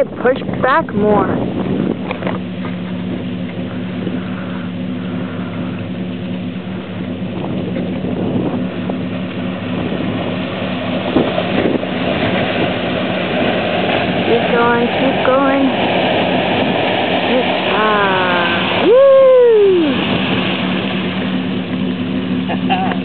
Push pushed back more. Keep going, keep going. Ah, woo!